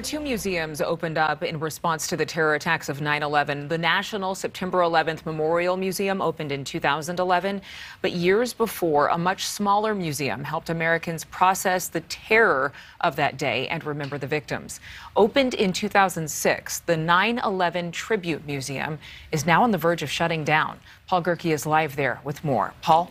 Two museums opened up in response to the terror attacks of 9 11. The National September 11th Memorial Museum opened in 2011, but years before, a much smaller museum helped Americans process the terror of that day and remember the victims. Opened in 2006, the 9 11 Tribute Museum is now on the verge of shutting down. Paul Gerke is live there with more. Paul?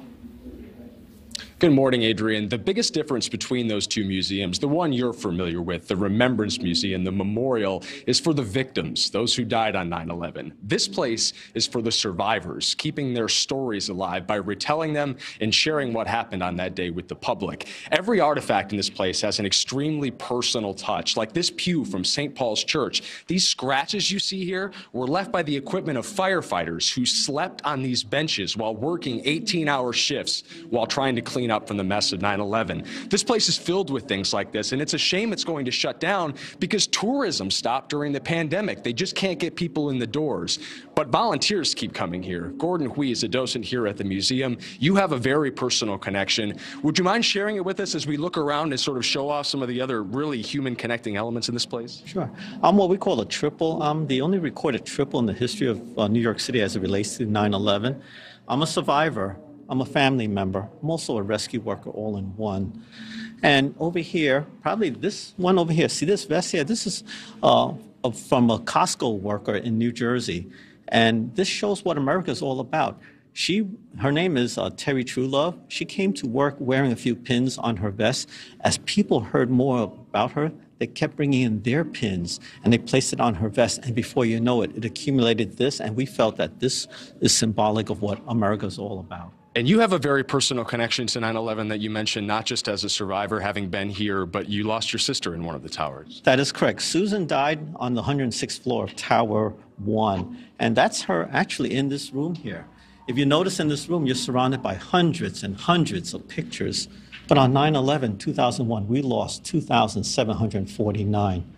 Good morning, Adrienne. The biggest difference between those two museums, the one you're familiar with, the Remembrance Museum, the memorial, is for the victims, those who died on 9 11. This place is for the survivors, keeping their stories alive by retelling them and sharing what happened on that day with the public. Every artifact in this place has an extremely personal touch, like this pew from St. Paul's Church. These scratches you see here were left by the equipment of firefighters who slept on these benches while working 18 hour shifts while trying to clean clean up from the mess of 9 11. This place is filled with things like this, and it's a shame it's going to shut down because tourism stopped during the pandemic. They just can't get people in the doors. But volunteers keep coming here. Gordon Huie is a docent here at the museum. You have a very personal connection. Would you mind sharing it with us as we look around and sort of show off some of the other really human connecting elements in this place? Sure. I'm what we call a triple. I'm the only recorded triple in the history of uh, New York City as it relates to 9 11. I'm a survivor I'm a family member. I'm also a rescue worker all in one. And over here, probably this one over here, see this vest here? This is uh, from a Costco worker in New Jersey. And this shows what America is all about. She, her name is uh, Terry Truelove. She came to work wearing a few pins on her vest. As people heard more about her, they kept bringing in their pins and they placed it on her vest. And before you know it, it accumulated this. And we felt that this is symbolic of what America is all about. And you have a very personal connection to 9 11 that you mentioned, not just as a survivor having been here, but you lost your sister in one of the towers. That is correct. Susan died on the 106th floor of Tower 1. And that's her actually in this room here. If you notice in this room, you're surrounded by hundreds and hundreds of pictures. But on 9 11, 2001, we lost 2,749.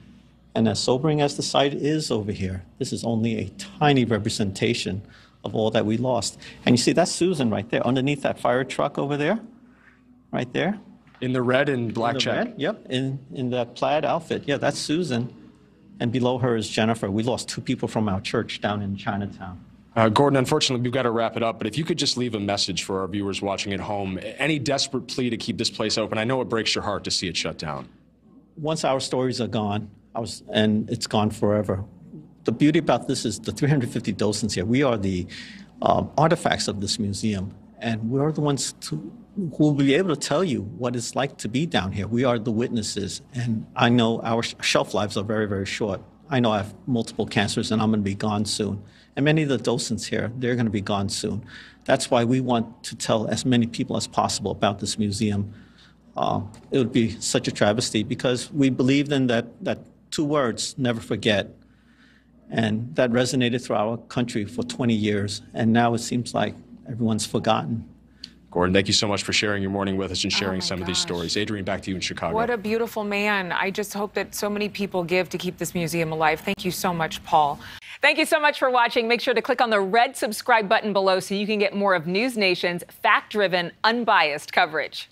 And as sobering as the sight is over here, this is only a tiny representation of all that we lost. And you see, that's Susan right there, underneath that fire truck over there, right there. In the red and black check? Red, yep, in, in that plaid outfit. Yeah, that's Susan. And below her is Jennifer. We lost two people from our church down in Chinatown. Uh, Gordon, unfortunately, we've got to wrap it up, but if you could just leave a message for our viewers watching at home, any desperate plea to keep this place open. I know it breaks your heart to see it shut down. Once our stories are gone, was, and it's gone forever, the beauty about this is the 350 docents here, we are the um, artifacts of this museum, and we're the ones to, who will be able to tell you what it's like to be down here. We are the witnesses, and I know our shelf lives are very, very short. I know I have multiple cancers, and I'm going to be gone soon. And many of the docents here, they're going to be gone soon. That's why we want to tell as many people as possible about this museum. Uh, it would be such a travesty because we believed in that, that two words, never forget. And that resonated through our country for 20 years. And now it seems like everyone's forgotten. Gordon, thank you so much for sharing your morning with us and oh sharing oh some gosh. of these stories. Adrienne, back to you in Chicago. What a beautiful man. I just hope that so many people give to keep this museum alive. Thank you so much, Paul. Thank you so much for watching. Make sure to click on the red subscribe button below so you can get more of NewsNation's fact driven, unbiased coverage.